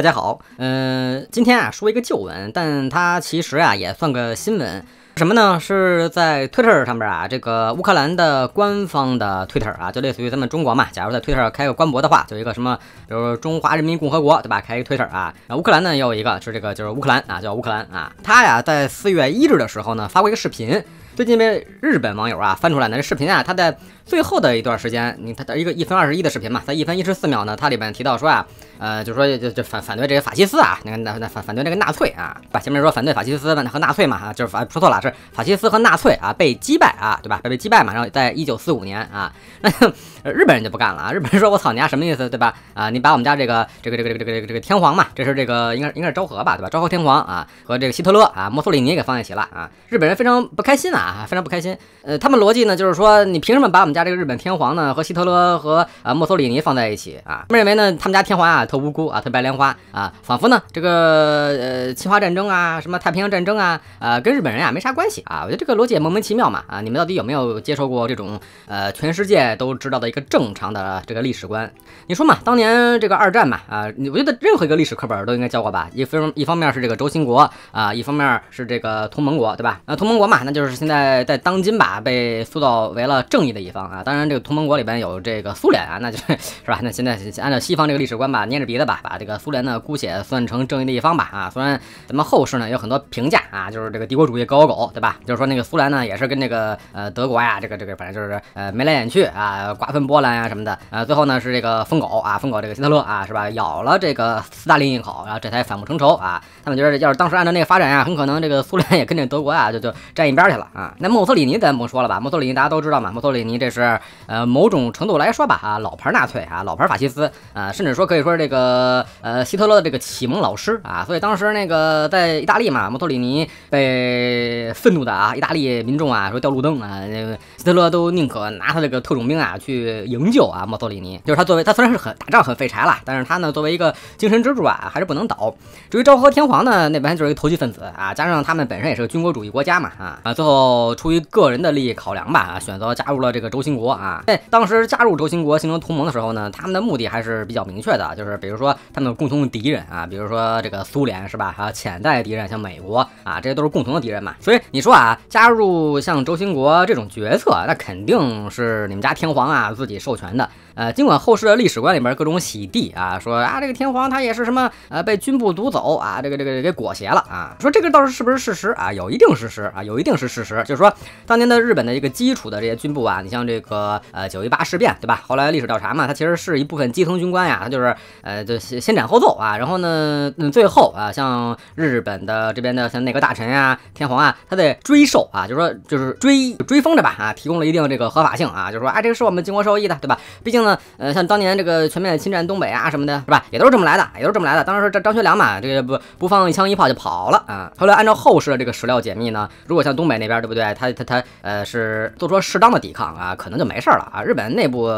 大家好，嗯，今天啊说一个旧闻，但它其实啊也算个新闻。什么呢？是在 Twitter 上边啊，这个乌克兰的官方的 Twitter 啊，就类似于咱们中国嘛。假如在 Twitter 开个官博的话，就一个什么，比如中华人民共和国，对吧？开一个 Twitter 啊。然后乌克兰呢也有一个，是这个就是乌克兰啊，叫乌克兰啊。他呀在四月一日的时候呢发过一个视频，最近被日本网友啊翻出来呢这视频啊，他在最后的一段时间，你他的一个一分二十一的视频嘛，在一分一十四秒呢，它里面提到说啊。呃，就说就就反反对这个法西斯啊，那个那那反反对那个纳粹啊，把前面说反对法西斯和纳粹嘛啊，就是反说错了，是法西斯和纳粹啊被击败啊，对吧？被被击败嘛，然后在一九四五年啊，那 日本人就不干了啊，日本人说我操你家什么意思，对吧？啊，你把我们家这个这个这个这个这个这个天皇嘛，这是这个应该应该是昭和吧，对吧？昭和天皇啊和这个希特勒啊墨索里尼给放一起了啊，日本人非常不开心啊，非常不开心。呃，他们逻辑呢就是说，你凭什么把我们家这个日本天皇呢和希特勒和啊墨索里尼放在一起啊？他们认为呢，他们家天皇啊特无辜啊，特白莲。花啊，仿佛呢，这个呃，侵华战争啊，什么太平洋战争啊，呃，跟日本人啊没啥关系啊。我觉得这个逻辑也莫名其妙嘛啊。你们到底有没有接受过这种呃，全世界都知道的一个正常的这个历史观？你说嘛，当年这个二战嘛啊，我觉得任何一个历史课本都应该教过吧。一方一方面是这个轴心国啊，一方面是这个同盟国，对吧？那同盟国嘛，那就是现在在当今吧被塑造为了正义的一方啊。当然，这个同盟国里边有这个苏联啊，那就是 是吧？那现在按照西方这个历史观吧，捏着鼻子吧，把这个。苏联呢，姑且算成正义的一方吧，啊，虽然咱们后世呢有很多评价啊，就是这个帝国主义狗狗狗，对吧？就是说那个苏联呢也是跟这个呃德国呀，这个这个反正就是呃眉来眼去啊，瓜分波兰呀什么的，呃，最后呢是这个疯狗啊，疯狗这个希特勒啊，是吧？咬了这个斯大林一口，然后这才反目成仇啊。他们觉得要是当时按照那个发展呀，很可能这个苏联也跟这德国啊就就站一边去了啊。那墨索里尼咱不说了吧，墨索里尼大家都知道嘛，墨索里尼这是呃某种程度来说吧啊，老牌纳粹啊，老牌法西斯啊，甚至说可以说这个。呃，希特勒的这个启蒙老师啊，所以当时那个在意大利嘛，墨索里尼被愤怒的啊，意大利民众啊说掉路灯啊，那个希特勒都宁可拿他这个特种兵啊去营救啊墨索里尼，就是他作为他虽然是很打仗很废柴了，但是他呢作为一个精神支柱啊，还是不能倒。至于昭和天皇呢，那边就是一个投机分子啊，加上他们本身也是个军国主义国家嘛啊啊，最后出于个人的利益考量吧啊，选择加入了这个轴心国啊。哎，当时加入轴心国形成同盟的时候呢，他们的目的还是比较明确的，就是比如说他们。共同的敌人啊，比如说这个苏联是吧？还有潜在敌人像美国啊，这些都是共同的敌人嘛。所以你说啊，加入像轴心国这种决策，那肯定是你们家天皇啊自己授权的。呃，尽管后世的历史观里边各种洗地啊，说啊这个天皇他也是什么呃被军部掳走啊，这个这个给裹挟了啊。说这个倒是是不是事实啊？有一定事实啊，有一定是事实。就是说当年的日本的一个基础的这些军部啊，你像这个呃九一八事变对吧？后来历史调查嘛，它其实是一部分基层军官呀，他就是呃就先先斩。后奏啊，然后呢，嗯，最后啊，像日本的这边的像内阁大臣呀、天皇啊，他在追授啊，就是说就是追追封着吧啊，提供了一定这个合法性啊，就是说啊，这个是我们经国授意的，对吧？毕竟呢，呃，像当年这个全面侵占东北啊什么的，是吧？也都是这么来的，也都是这么来的。当时这张学良嘛，这个不不放一枪一炮就跑了啊。后来按照后世的这个史料解密呢，如果像东北那边，对不对？他他他呃是做出适当的抵抗啊，可能就没事了啊。日本内部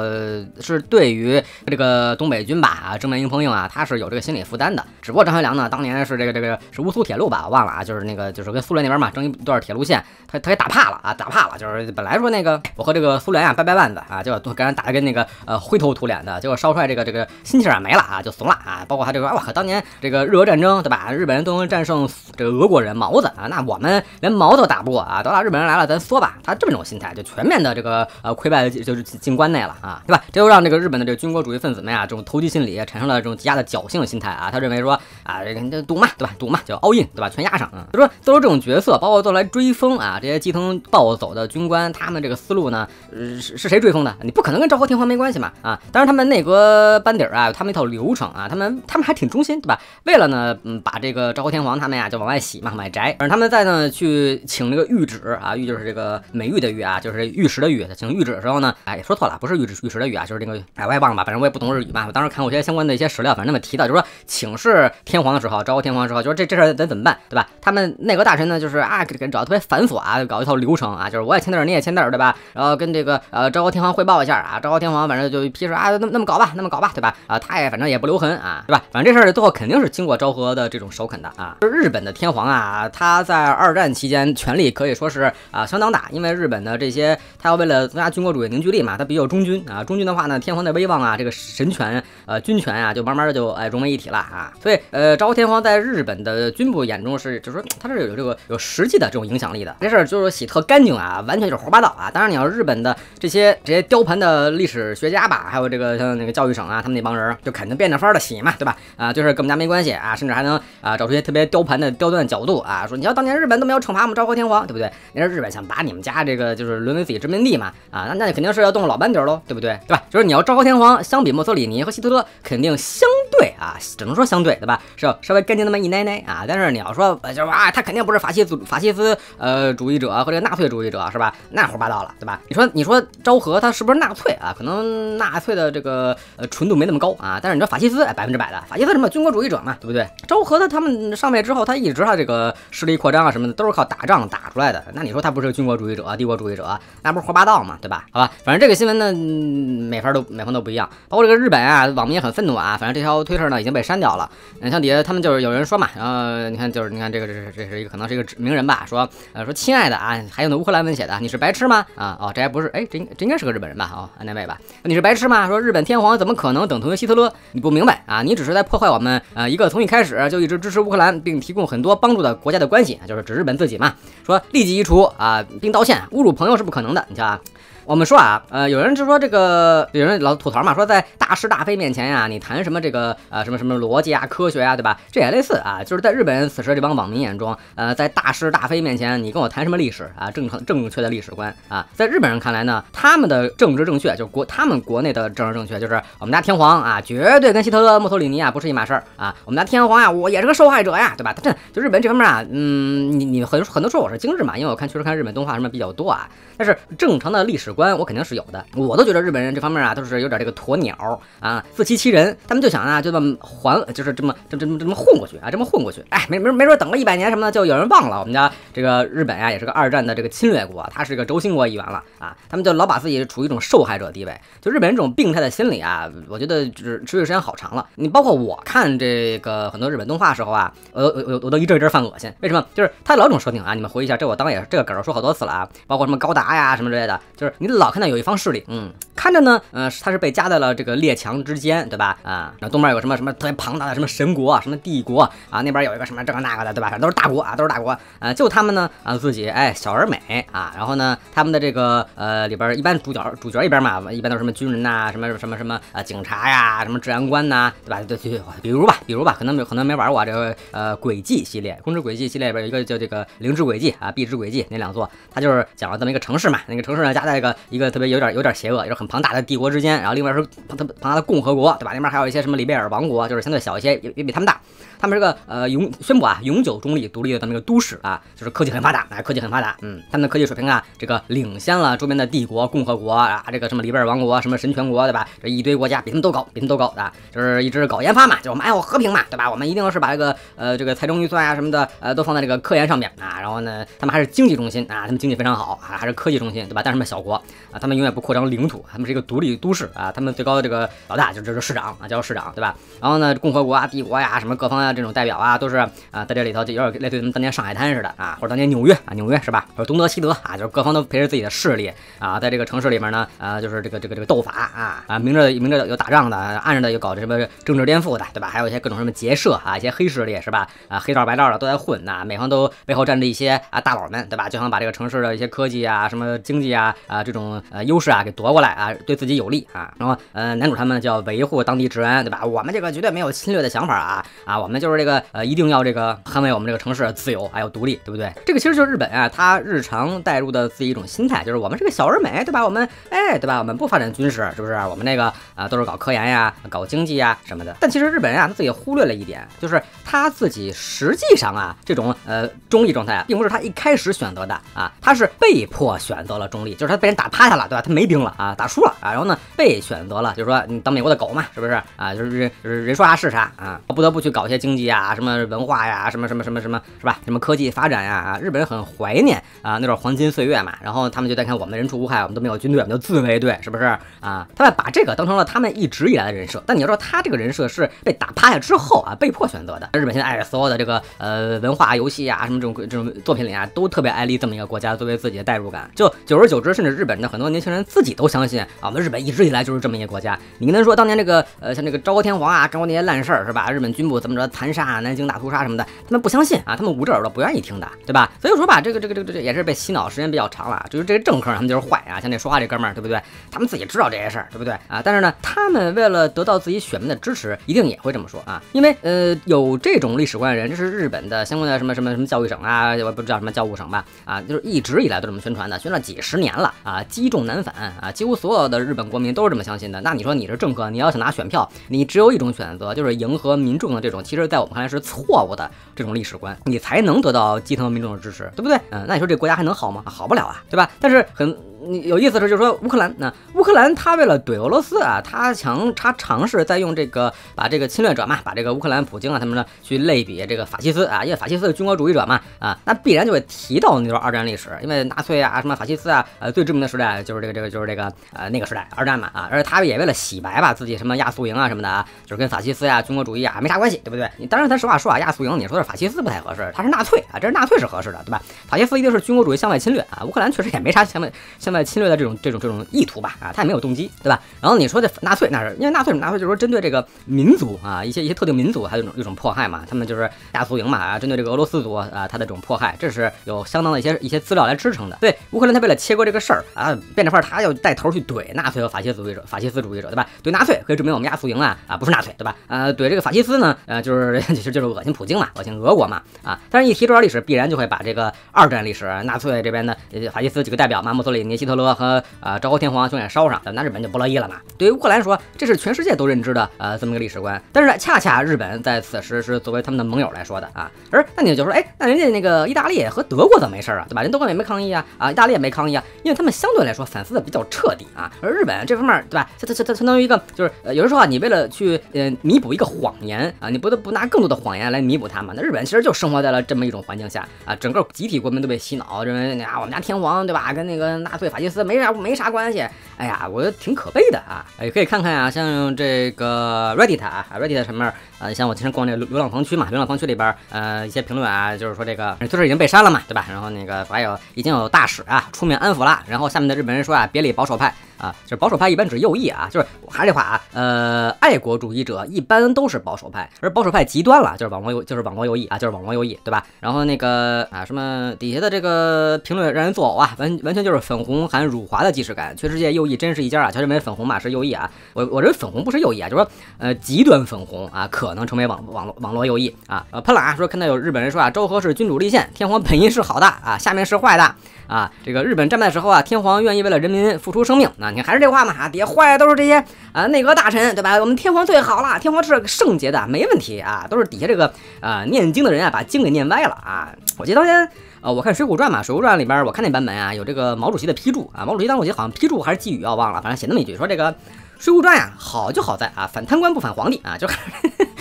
是对于这个东北军吧啊正面硬碰硬啊，他是。有这个心理负担的，只不过张学良呢，当年是这个这个是乌苏铁路吧，我忘了啊，就是那个就是跟苏联那边嘛争一段铁路线，他他给打怕了啊，打怕了，就是本来说那个我和这个苏联啊掰掰腕子啊，就都跟人打的跟那个灰头土脸的，结果烧出来这个这个心气儿没了啊，就怂了啊，包括他这个哇，当年这个日俄战争对吧，日本人都能战胜这个俄国人毛子啊，那我们连毛都打不过啊，等到日本人来了咱缩吧，他这么种心态就全面的这个呃溃败就是进关内了啊，对吧？这就让这个日本的这个军国主义分子们啊，这种投机心理产生了这种极大的侥幸心态啊，他认为说啊，这个赌嘛，对吧？赌嘛，叫 all in，对吧？全压上啊。就说都是这种角色，包括都来追风啊，这些基层暴走的军官，他们这个思路呢，是是谁追风的？你不可能跟昭和天皇没关系嘛啊！当然他们内阁班底儿啊，他们一套流程啊，他们他们还挺忠心，对吧？为了呢，嗯，把这个昭和天皇他们呀就往外洗嘛，往外摘。而他们在呢去请这个御旨啊，御就是这个美玉的玉啊，就是玉石的玉。请御旨的时候呢，哎，说错了，不是御旨玉石的玉啊，就是那个哎，我也忘了吧，反正我也不懂日语嘛。我当时看过一些相关的一些史料，反正那么提到，就是说。请示天皇的时候，昭和天皇的时候，就说这这事咱怎么办，对吧？他们内阁大臣呢，就是啊，给给找的特别繁琐啊，搞一套流程啊，就是我也签字，你也签字，对吧？然后跟这个呃昭和天皇汇报一下啊，昭和天皇反正就批示啊，那那么搞吧，那么搞吧，对吧？啊，他也反正也不留痕啊，对吧？反正这事儿最后肯定是经过昭和的这种首肯的啊。日本的天皇啊，他在二战期间权力可以说是啊相当大，因为日本的这些他要为了增加军国主义凝聚力嘛，他比较忠君啊，忠君的话呢，天皇的威望啊，这个神权呃军权啊，就慢慢的就哎融为一体了啊。所以呃，昭和天皇在日本的军部眼中是，就是说他是有这个有实际的这种影响力的。这事儿就是洗特干净啊，完全就是胡说八道啊。当然你要日本的这些这些雕盘的历史学家吧，还有这个像那个教育省啊，他们那帮人就肯定变着法儿的洗嘛，对吧？啊，就是跟我们家没关系啊，甚至还能啊找出一些特别刁盘的刁钻角度啊，说你要当年日本都没有惩罚我们昭和天皇，对不对？那是日本想把你们家这个就是沦为自己殖民地嘛，啊，那那肯定是要动老班底喽，对不对？对吧？就是你要昭和天皇相比墨索里尼和希特勒，肯定相对啊，只能说相对，对吧？是要稍微干净那么一奶奶啊。但是你要说就是啊，他肯定不是法西斯法西斯呃主义者或者纳粹主义者，是吧？那胡八道了，对吧？你说你说昭和他是不是纳粹啊？可能纳粹的这个呃纯度没那么高啊。但是你说法西斯，百分之百的法西斯什么军国主义者嘛，对不对？昭和的他们上位之后，他一直他这个势力扩张啊什么的都是靠打仗打出来的。那你说他不是军国主义者、帝国主义者，那不是胡说八道嘛，对吧？好吧，反正这个新闻呢，每方都每方都不一样。包括这个日本啊，网民也很愤怒啊。反正这条推特呢已经被删掉了。嗯，像底下他们就是有人说嘛，然后你看就是你看这个这是这是一个可能是一个名人吧，说呃说亲爱的啊，还有那乌克兰文写的，你是白痴吗？啊哦，这还不是哎，这这应该是个日本人吧？哦，那位吧，你是白痴吗？说日本天皇怎么可能等同于希特勒？你不明白啊？你只是在破坏我们呃一个从一开始就一直支持乌克兰并提供很多帮助的国家的关系，就是指日本自己嘛。说立即移除啊，并道歉，侮辱朋友是不可能的。你瞧啊。我们说啊，呃，有人就说这个，有人老吐槽嘛，说在大是大非面前呀，你谈什么这个呃什么什么逻辑啊、科学啊，对吧？这也类似啊，就是在日本此时这帮网民眼中，呃，在大是大非面前，你跟我谈什么历史啊？正正确的历史观啊，在日本人看来呢，他们的政治正确，就是国他们国内的政治正确，就是我们家天皇啊，绝对跟希特勒、墨索里尼啊不是一码事儿啊。我们家天皇呀，我也是个受害者呀，对吧？他这就日本这方面啊，嗯，你你很很多说我是精致嘛，因为我看确实看日本动画什么比较多啊，但是正常的历史观我肯定是有的。我都觉得日本人这方面啊，都是有点这个鸵鸟啊，自欺欺人。他们就想啊，就这么还，就是这么这么这么这么混过去啊，这么混过去。哎，没没没说等个一百年什么的，就有人忘了我们家这个日本呀，也是个二战的这个侵略国，他是个轴心国一员了啊。他们就老把自己处于一种受害者地位。就日本人这种病态的心理啊，我觉得就是持续时间好长了。你包括我看这个很多日本动画时候啊，我我我我都一阵一阵犯恶心。为什么？就是他老这种设定啊，你们回忆一下，这我当也这个梗说好多次了啊。包括什么高达呀什么之类的，就是你老看到有一方势力，嗯，看着呢，呃，他是被夹在了这个列强之间，对吧？啊，那东边有什么什么特别庞大的什么神国啊，什么帝国啊，那边有一个什么这个那个的，对吧？都是大国啊，都是大国啊，就他们呢啊自己哎小而美啊，然后呢他们的这个呃里边一般主角主角一边嘛，一般都是什么军人呐，什么什么什么啊警察呀，什么治安官呐，对吧？对对，比如吧，比如吧，可能没可能没玩过这个呃轨迹系列，空之轨迹系列里边有一个叫这个灵之轨迹啊，壁之轨迹那两座，它就是讲了这么一个城市嘛，那个城市呢夹在一个一个特别有点有点邪恶，就是很庞大的帝国之间，然后另外是庞庞大的共和国，对吧？那边还有一些什么里贝尔王国，就是相对小一些，也也比他们大。他们是个呃永宣布啊永久中立独立的这么一个都市啊，就是科技很发达，哎，科技很发达，嗯，他们的科技水平啊，这个领先了周边的帝国、共和国啊，这个什么里贝尔王国、什么神权国，对吧？这一堆国家比他们都高，比他们都高啊，就是一直搞研发嘛，就我们爱好和平嘛，对吧？我们一定是把这个呃这个财政预算啊什么的呃都放在这个科研上面啊，然后呢，他们还是经济中心啊，他们经济非常好啊，还是科技中心，对吧？但是他们小国啊，他们永远不扩张领土，他们是一个独立都市啊，他们最高的这个老大就就是市长啊，叫市长，对吧？然后呢，共和国啊、帝国呀、什么各方啊这种代表啊，都是啊在这里头就有点类似于当年上海滩似的啊，或者当年纽约啊，纽约是吧？或者东德西德啊，就是各方都陪着自己的势力啊，在这个城市里面呢，啊，就是这个这个这个斗法啊啊，明着明着有打仗的，暗着的有搞这什么政治颠覆的，对吧？还有一些各种什么结社啊，一些黑势力是吧？啊，黑道白道的都在混呐，每方都背后站着一些啊大佬们，对吧？就想把这个城市的一些科技啊、什么经济啊啊这这种呃优势啊给夺过来啊，对自己有利啊。然后呃，男主他们就要维护当地治安，对吧？我们这个绝对没有侵略的想法啊啊，我们就是这个呃一定要这个捍卫我们这个城市自由还有独立，对不对？这个其实就是日本啊，他日常带入的自己一种心态，就是我们是个小而美，对吧？我们哎，对吧？我们不发展军事，是不是？我们那个啊都是搞科研呀、搞经济呀什么的。但其实日本人啊，他自己忽略了一点，就是他自己实际上啊这种呃中立状态啊，并不是他一开始选择的啊，他是被迫选择了中立，就是他被人打。打趴下了，对吧？他没兵了啊，打输了啊，然后呢被选择了，就是说你当美国的狗嘛，是不是啊？就是就是人说啥是啥啊，不得不去搞一些经济啊，什么文化呀，什么什么什么什么，是吧？什么科技发展呀啊，日本人很怀念啊那段黄金岁月嘛，然后他们就在看我们人畜无害，我们都没有军队，我们就自卫队，是不是啊？他们把这个当成了他们一直以来的人设，但你要知道他这个人设是被打趴下之后啊被迫选择的。日本现在爱所有的这个呃文化游戏啊什么这种这种作品里啊，都特别爱立这么一个国家作为自己的代入感，就久而久之，甚至日本的很多年轻人自己都相信啊，我们日本一直以来就是这么一个国家。你跟他说当年这个呃像这个昭和天皇啊干过那些烂事儿是吧？日本军部怎么着残杀南京大屠杀什么的，他们不相信啊，他们捂着耳朵不愿意听的，对吧？所以说吧，这个这个这个这个也是被洗脑时间比较长了，就是这个政客他们就是坏啊，像那说话这哥们儿对不对？他们自己知道这些事儿对不对啊？但是呢，他们为了得到自己选民的支持，一定也会这么说啊，因为呃有这种历史观的人，这是日本的相关的什么什么什么教育省啊，我不知道什么教务省吧啊，就是一直以来都这么宣传的，宣传几十年了啊，积重难返啊，几乎所有的日本国民都是这么相信的。那你说你是政客，你要想拿选票，你只有一种选择，就是迎合民众的这种，其实在我们看来是错误的这种历史观，你才能得到基层民众的支持，对不对？嗯，那你说这国家还能好吗？好不了啊，对吧？但是很。你有意思的是，就是说乌克兰，那乌克兰他为了怼俄罗斯啊，他强他尝试在用这个把这个侵略者嘛，把这个乌克兰普京啊他们呢去类比这个法西斯啊，因为法西斯是军国主义者嘛啊，那必然就会提到那段二战历史，因为纳粹啊什么法西斯啊，呃最知名的时代就是这个这个就是这个呃那个时代二战嘛啊，而且他也为了洗白吧自己什么亚速营啊什么的啊，就是跟法西斯呀军国主义啊没啥关系，对不对？你当然咱实话说啊，亚速营你说是法西斯不太合适，他是纳粹啊，这是纳粹是合适的，对吧？法西斯一定是军国主义向外侵略啊，乌克兰确实也没啥向外向外侵略的这种这。种这种意图吧，啊，他也没有动机，对吧？然后你说这纳粹那是因为纳粹纳粹就是说针对这个民族啊，一些一些特定民族还有一种一种迫害嘛，他们就是亚速营嘛，啊，针对这个俄罗斯族啊，他的这种迫害，这是有相当的一些一些资料来支撑的。对乌克兰，他为了切割这个事儿啊，变着法儿他要带头去怼纳粹和法西斯主义者，法西斯主义者，对吧？怼纳粹可以证明我们亚速营啊啊不是纳粹，对吧？呃，怼这个法西斯呢，呃，就是其 实就是恶心普京嘛，恶心俄国嘛，啊，但是一提这段历史，必然就会把这个二战历史，纳粹这边的法西斯几个代表嘛，墨索里尼、希特勒和呃昭和天皇兄。烧上，那日本就不乐意了嘛。对于乌克兰说，这是全世界都认知的呃这么个历史观。但是，恰恰日本在此时是作为他们的盟友来说的啊。而那你就说，哎，那人家那个意大利和德国怎么没事啊？对吧？人德国也没抗议啊，啊，意大利也没抗议啊，因为他们相对来说反思的比较彻底啊。而日本这方面，对吧？它它它相当于一个，就是呃，有人说啊，你为了去呃弥补一个谎言啊，你不得不拿更多的谎言来弥补它嘛。那日本其实就生活在了这么一种环境下啊，整个集体国民都被洗脑，认为啊，我们家天皇对吧，跟那个纳粹法西斯没啥没啥关系。哎呀，我觉得挺可悲的啊！也可以看看啊，像这个 Reddit 啊，Reddit 上面，呃，像我经常逛那个流浪房区嘛，流浪房区里边，呃，一些评论啊，就是说这个就是已经被删了嘛，对吧？然后那个还有已经有大使啊出面安抚了，然后下面的日本人说啊，别理保守派。啊，就是保守派一般指右翼啊，就是还是这话啊，呃，爱国主义者一般都是保守派，而保守派极端了，就是网络右，就是网络右翼啊，就是网络右翼，对吧？然后那个啊，什么底下的这个评论让人作呕啊，完完全就是粉红含辱华的既视感，全世界右翼真是一家啊，就认为粉红嘛是右翼啊，我我认为粉红不是右翼啊，就是说呃极端粉红啊，可能成为网网络网络右翼啊，呃喷了啊，说看到有日本人说啊，昭和是君主立宪，天皇本意是好的啊，下面是坏的。啊，这个日本战败的时候啊，天皇愿意为了人民付出生命。那你看还是这话嘛？啊，底下坏的都是这些啊内阁大臣，对吧？我们天皇最好了，天皇是圣洁的，没问题啊。都是底下这个啊念经的人啊，把经给念歪了啊。我记得当年呃，我看《水浒传》嘛，《水浒传》里边我看那版本啊，有这个毛主席的批注啊。毛主席当时我记得好像批注还是寄语啊，忘了，反正写那么一句，说这个《水浒传》呀，好就好在啊，反贪官不反皇帝啊，就。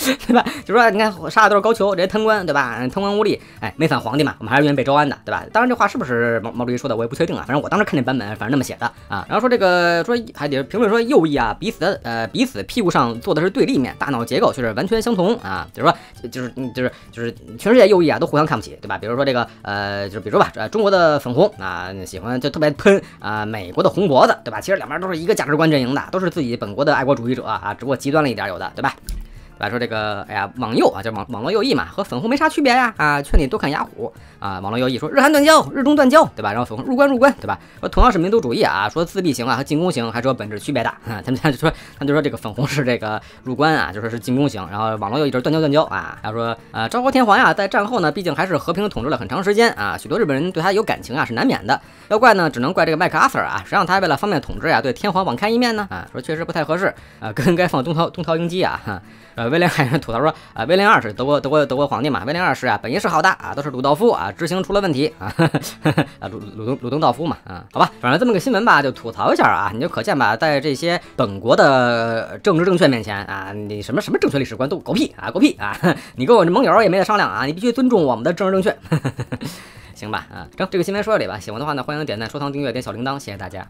对吧？就说你看杀的都是高俅这些贪官，对吧？贪官污吏，哎，没反皇帝嘛，我们还是愿意被招安的，对吧？当然这话是不是毛毛主席说的，我也不确定啊。反正我当时看那版本，反正那么写的啊。然后说这个说还得评论说右翼啊，彼此呃彼此屁股上坐的是对立面，大脑结构却是完全相同啊。就是说就是就是就是全世界右翼啊都互相看不起，对吧？比如说这个呃就是比如说吧，中国的粉红啊喜欢就特别喷啊美国的红脖子，对吧？其实两边都是一个价值观阵营的，都是自己本国的爱国主义者啊，只不过极端了一点有的，对吧？来说这个，哎呀，网右啊，叫网网络右翼嘛，和粉红没啥区别呀，啊，劝你多看雅虎啊。网络右翼说日韩断交，日中断交，对吧？然后粉红入关入关，对吧？说同样是民族主义啊，说自闭型啊和进攻型还是有本质区别的啊。他们家就说，他们就说这个粉红是这个入关啊，就说是进攻型，然后网络右翼就是断交断交啊。他说，呃，昭和天皇呀，在战后呢，毕竟还是和平统治了很长时间啊，许多日本人对他有感情啊，是难免的。要怪呢，只能怪这个麦克阿瑟啊，谁让他为了方便统治呀，对天皇网开一面呢？啊，说确实不太合适啊，更该放东条东条英机啊。哈。呃，威廉还吐槽说啊，威廉二世德国德国德国皇帝嘛，威廉二世啊，本意是好的啊，都是鲁道夫啊，执行出了问题啊，啊鲁鲁东鲁东道夫嘛啊，好吧，反正这么个新闻吧，就吐槽一下啊，你就可见吧，在这些本国的政治正确面前啊，你什么什么正确历史观都狗屁啊，狗屁啊，你跟我这盟友也没得商量啊，你必须尊重我们的政治正确，行吧啊，行，这个新闻说到这里吧，喜欢的话呢，欢迎点赞、收藏、订阅、点小铃铛，谢谢大家。